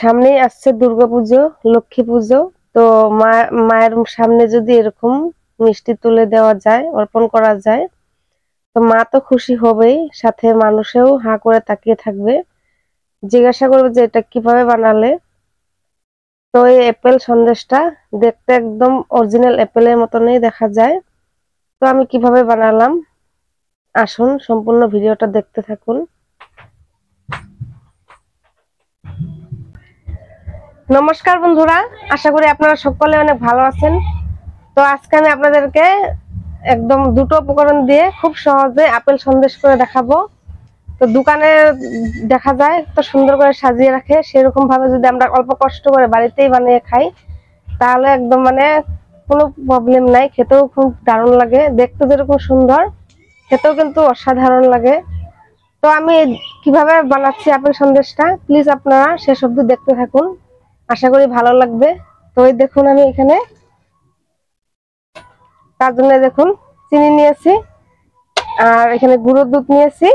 সামনেই আসছে দুর্গাপুজো লক্ষ্মী পুজো। তো মা মায়ের সামনে যদি এরকম মিষ্টি তুলে দেওয়া যায়, অর্পণ করা যায়, তো মা তো খুশি হবেই। সাথে মানুষেও হা করে তাকিয়ে থাকবে। জিজ্ঞাসা করবে যে, এটা কীভাবে বানালে? তো এই অ্যাপেল সন্দেশটা দেখতে একদম অরিজিনাল অ্যাপেলের মতনই দেখা যায়। তো আমি কীভাবে বানালাম? আসুন, সম্পূর্ণ ভিডিওটা দেখতে থাকুন। নমস্কার বন্ধুরা, আশা করি আপনারা সকলে অনেক ভালো আছেন। তো আজকে আমি আপনাদেরকে একদম দুটো উপকরণ দিয়ে খুব সহজে আপেল সন্দেশ করে দেখাবো। তো দোকানে দেখা যায়, তো সুন্দর করে সাজিয়ে রাখে। সেরকম ভাবে যদি আমরা অল্প কষ্ট করে বাড়িতেই বানিয়ে খাই, তাহলে একদম মানে কোনো প্রবলেম নাই, খেতেও খুব দারুণ লাগে। দেখতে যেরকম সুন্দর, খেতেও কিন্তু অসাধারণ লাগে। তো আমি কীভাবে বানাচ্ছি আপেল সন্দেশটা প্লিজ আপনারা শেষ অবধি দেখতে থাকুন। আশা করি ভালো লাগবে। তো দেখুন আমি এখানে তার জন্য দেখুন চিনি নিয়েছি, আর এখানে গুঁড়ো দুধ নিয়েছি।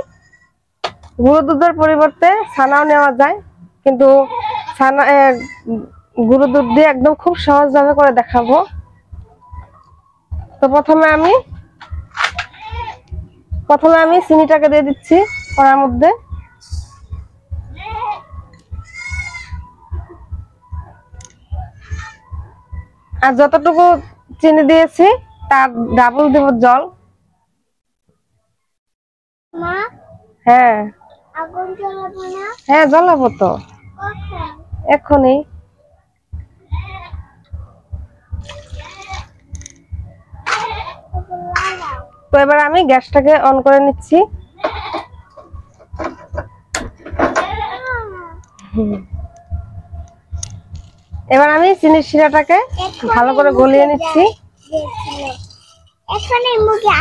গুঁড়ো দুধের পরিবর্তে ছানাও নেওয়া যায়, কিন্তু ছানা গুঁড়ো দুধ দিয়ে একদম খুব সহজভাবে করে দেখাবো। তো প্রথমে আমি প্রথমে আমি চিনিটাকে দিয়ে দিচ্ছি কড়ার মধ্যে। আর যতটুকু চিনি দিয়েছি তার ডাবল দেব জল। হ্যাঁ। হ্যাঁ জ্বালাবো তো। এখনই। তো এবার আমি গ্যাসটাকে অন করে নিচ্ছি। হুম। এবার আমি চিনির শিরাটাকে ভালো করে গলিয়ে নিচ্ছি। এখানে মুখে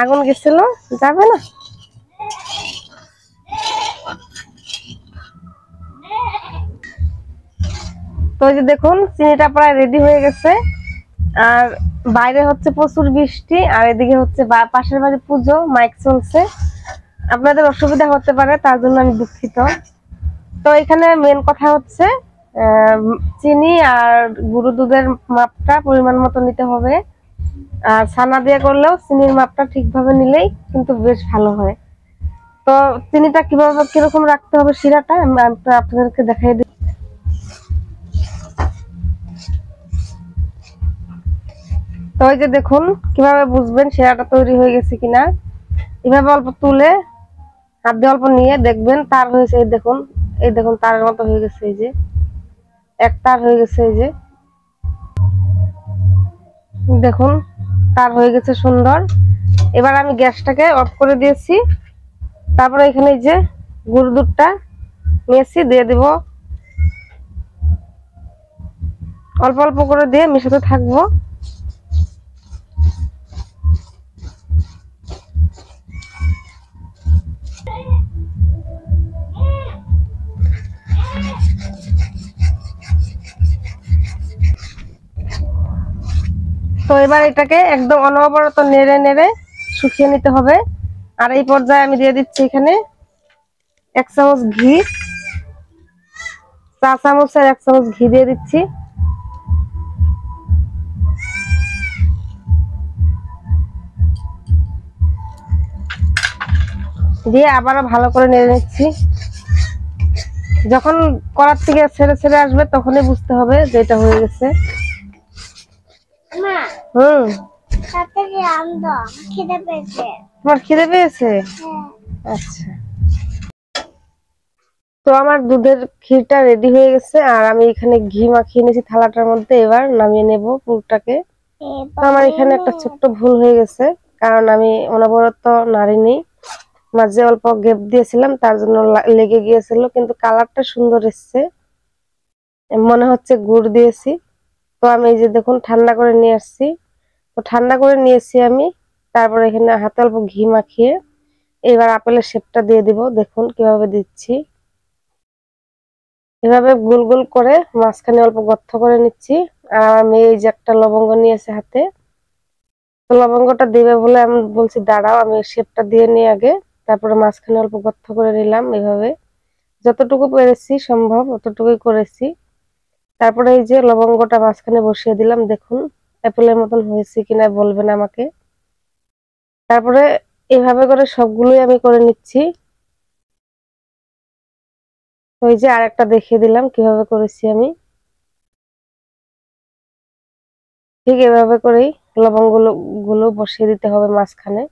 আগুন গেছিল যাবে না? তো যে দেখুন চিনিটা প্রায় রেডি হয়ে গেছে। আর বাইরে হচ্ছে প্রচুর বৃষ্টি আর এদিকে হচ্ছে পাশের বাড়ি পুজো মাইক চলছে। আপনাদের অসুবিধা হতে পারে তার জন্য আমি দুঃখিত। তো এখানে মেন কথা হচ্ছে চিনি আর গুঁড়ো দুধের মাপটা পরিমাণ মতো নিতে হবে। আর ছানা দিয়ে করলেও চিনির মাপটা ঠিকভাবে নিলেই কিন্তু বেশ ভালো হয়। তো চিনিটা কীভাবে, কীরকম রাখতে হবে শিরাটা? আমি আপনাদেরকে দেখাই দিই। তো ওই যে দেখুন, কীভাবে বুঝবেন শিরাটা তৈরি হয়ে গেছে কিনা? এভাবে অল্প তুলে হাত দিয়ে অল্প নিয়ে দেখবেন, তার হয়েছে এই দেখুন এই দেখুন, তারের মতো হয়ে গেছে এই যে। তার হয়ে গেছে এই যে। দেখুন, তার হয়ে গেছে সুন্দর। এবার আমি গ্যাসটাকে অফ করে দিয়েছি। তারপরে এখানে এই যে গুড় দুধটা নিয়েছি, দিয়ে দেব। অল্প অল্প করে দিয়ে মেশাতে থাকব। তো এবার এটাকে একদম অনবরত নেড়ে নেড়ে শুকিয়ে নিতে হবে। আর এই পর্যায়ে আমি দিয়ে দিচ্ছি এখানে এক চামচ ঘি। চা চামচের এক চামচ ঘি দিয়ে দিচ্ছি। দিয়ে আবারও ভালো করে নেড়ে নিচ্ছি। যখন করার থেকে ছেড়ে ছেড়ে আসবে তখনই বুঝতে হবে যে এটা হয়ে গেছে। হুম। সাথে খিদে পেয়েছে। তোমার খিদে পেয়েছে? হ্যাঁ। আচ্ছা। তো আমার দুধের ক্ষীরটা রেডি হয়ে গেছে আর আমি এখানে ঘি মাখিয়ে নিয়েছি থালাটার মধ্যে এবার নামিয়ে নেব পুরটাকে। আমার এখানে একটা ছোট্ট ভুল হয়ে গেছে কারণ আমি অনবরত নাড়িনি মাঝে অল্প গেপ দিয়েছিলাম তার জন্য লেগে গিয়েছিল কিন্তু কালারটা সুন্দর এসছে। মনে হচ্ছে গুড় দিয়েছি। তো আমি এই যে দেখুন ঠান্ডা করে নিয়ে আসছি। তো ঠান্ডা করে নিয়েছি আমি। তারপরে এখানে হাতে অল্প ঘি মাখিয়ে এবার আপেলের শেপটা দিয়ে দিব। দেখুন কীভাবে দিচ্ছি। এভাবে গোল গোল করে মাঝখানে অল্প গর্থ করে নিচ্ছি। আর আমার মেয়ে এই যে একটা লবঙ্গ নিয়েছে হাতে, তো লবঙ্গটা দিবে বলে আমি বলছি, দাঁড়াও, আমি শেপটা দিয়ে নিই আগে। তারপরে মাঝখানে অল্প গর্থ করে নিলাম এভাবে। যতটুকু পেরেছি সম্ভব অতটুকুই করেছি। তারপরে এই যে লবঙ্গটা মাঝখানে বসিয়ে দিলাম, দেখুন। অ্যাপেলের মতন হয়েছে কিনা বলবেন আমাকে। তারপরে এভাবে করে সবগুলোই আমি করে নিচ্ছি। ওই যে আরেকটা দেখিয়ে দিলাম কীভাবে করেছি আমি। ঠিক এভাবে করেই লবঙ্গগুলো বসিয়ে দিতে হবে মাঝখানে।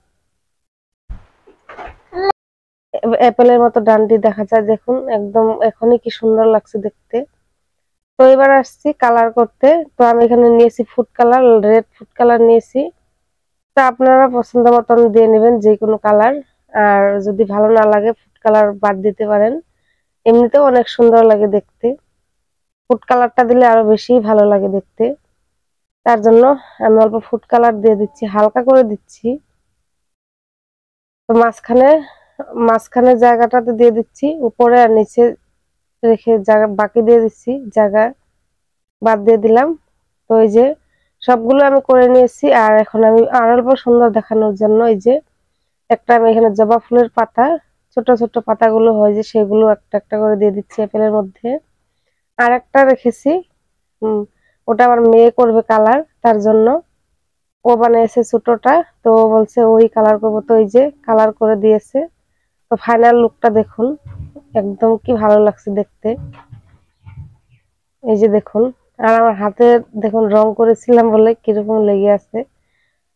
অ্যাপেলের মতো ডানটি দেখা যায়, দেখুন, একদম এখনই কি সুন্দর লাগছে দেখতে। তো এবার আসছি কালার করতে। তো আমি এখানে নিয়েছি food colour red food colour নিয়েছি। তো আপনারা পছন্দ মতন দিয়ে নেবেন যে কোনো কালার আর যদি ভালো না লাগে ফুড কালার বাদ দিতে পারেন। এমনিতেও অনেক সুন্দর লাগে দেখতে। ফুড কালারটা দিলে আরও বেশি ভালো লাগে দেখতে। তার জন্য আমি অল্প ফুড কালার দিয়ে দিচ্ছি, হালকা করে দিচ্ছি। তো মাঝখানে মাঝখানে জায়গাটাতে দিয়ে দিচ্ছি, উপরে আর নিচে রেখে জায়গা, বাকি দিয়ে দিচ্ছি, জায়গা বাদ দিয়ে দিলাম। তো এই যে সবগুলো আমি করে নিয়েছি, আর এখন আমি আর অল্প সুন্দর দেখানোর জন্য এই যে একটা আমি এখানে জবা ফুলের পাতা, ছোট ছোট পাতাগুলো হয় যে সেগুলো একটা একটা করে দিয়ে দিচ্ছি অ্যাপেলের মধ্যে। আর একটা রেখেছি হুম ওটা আমার মেয়ে করবে কালার, তার জন্য। ও বানিয়েছে ছোটটা, তো বলছে ওই কালার করব। তো ওই যে কালার করে দিয়েছে। তো ফাইনাল লুকটা দেখুন। একদম কি ভালো লাগছে দেখতে। এই যে দেখুন আর আমার হাতে দেখুন রং করেছিলাম বলে কীরকম লেগে আছে।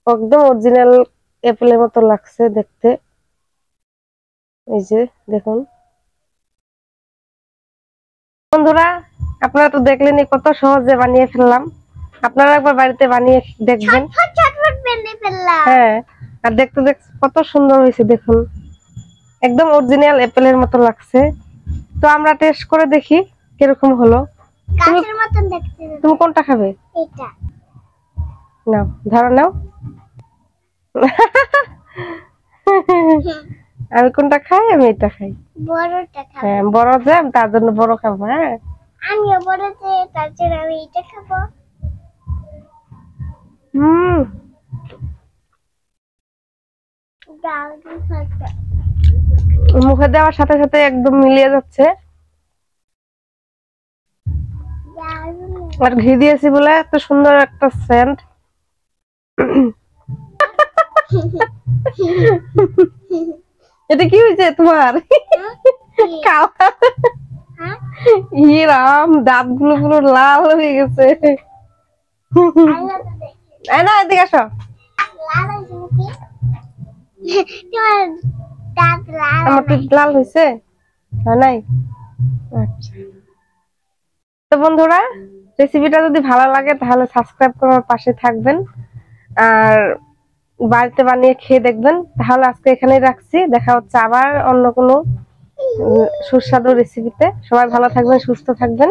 একদম অরিজিনাল অ্যাপেলের মতো লাগছে দেখতে। এই যে দেখুন। বন্ধুরা আপনারা তো দেখলেনই কত সহজে বানিয়ে ফেললাম। আপনারা একবার বাড়িতে বানিয়ে দেখবেন। হ্যাঁ আর দেখতে দেখ কত সুন্দর হয়েছে দেখুন। একদম অরিজিনাল অ্যাপেলের মতো লাগছে। তো আমরা টেস্ট করে দেখি কীরকম হলো। তুমি কোনটা খাবে? এটা নাও ধরো নাও। আমি কোনটা খাই আমি এটা খাই। বড়টা খাব। হ্যাঁ বড় যে আমি তার জন্য বড় খাব হ্যাঁ। আমিও বড়তে তার জন্য আমি এটা খাব। হুম। হতো মুখে দেওয়ার সাথে সাথে একদম মিলিয়ে যাচ্ছে। আর ঘি দিয়েছি বলে এত সুন্দর একটা সেন্ট এটা কি হয়েছে তোমার? খাও হ্যাঁ ই রাম দাঁতগুলো পুরো লাল হয়ে গেছে। না এদিকে আসো। আমার লাল হয়েছে নাই? আচ্ছা। তো বন্ধুরা রেসিপিটা যদি ভালো লাগে তাহলে সাবস্ক্রাইব করে আমার পাশে থাকবেন। আর বাড়িতে বানিয়ে খেয়ে দেখবেন। তাহলে আজকে রাখছি। দেখা হচ্ছে আবার অন্য কোনো সুস্বাদু রেসিপিতে সবাই ভালো থাকবেন সুস্থ থাকবেন।